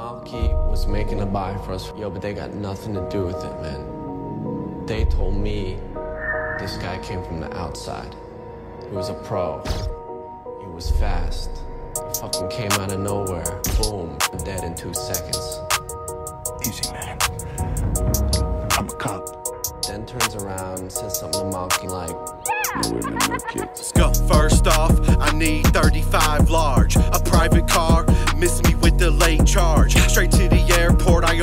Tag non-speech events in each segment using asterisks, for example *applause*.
Malky was making a buy for us, yo, but they got nothing to do with it, man. They told me this guy came from the outside. He was a pro. He was fast. He fucking came out of nowhere. Boom, dead in two seconds. Easy, man. I'm a cop. Then turns around and says something to Malky like, No women, no kids. Let's go. First off, I need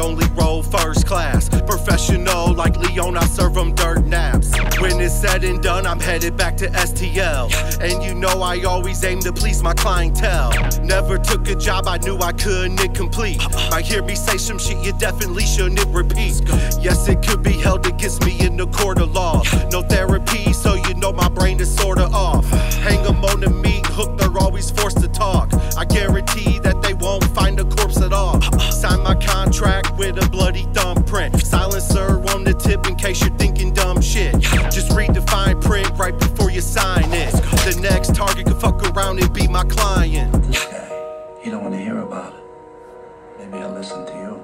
only roll first class. Professional like Leon, I serve them dirt naps. When it's said and done, I'm headed back to STL. And you know I always aim to please my clientele. Never took a job I knew I couldn't complete. I hear me say some shit you definitely shouldn't repeat. Yes, it could be held against me in the court of law. No therapy, so you know my brain is sorta off. Hang 'em on the meat hook, they're always forced to talk. I guarantee thumbprint. Silencer on the tip in case you're thinking dumb shit. Just read the fine print right before you sign it. The next target can fuck around and be my client. This guy, he don't want to hear about it. Maybe I'll listen to you.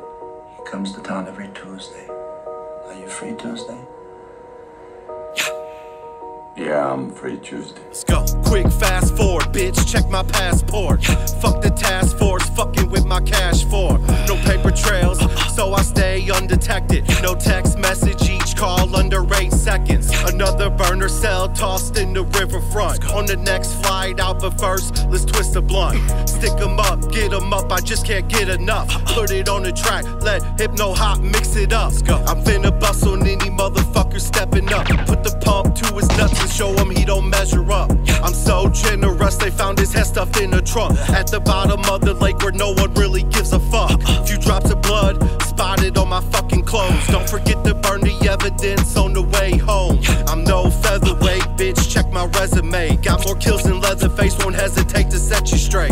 He comes to town every Tuesday. Are you free Tuesday? Yeah, I'm free Tuesday. Let's go. Quick fast forward, bitch. Check my passport. Fuck the task force, No text message, each call under eight seconds. Another burner cell tossed in the riverfront. On the next flight out, but first, let's twist a blunt. Stick 'em up, get 'em up, I just can't get enough. Put it on the track, let Hypno Hop mix it up. I'm finna bust on any motherfucker stepping up. Put the pump to his nuts and show him he don't measure up. I'm so generous, they found his head stuffed in a trunk. At the bottom of the lake where no one really forget to burn the evidence on the way home. I'm no featherweight, bitch, check my resume. Got more kills than Leatherface, won't hesitate to set you straight.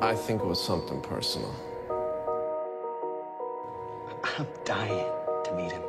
I think it was something personal. *laughs* I'm dying to meet him.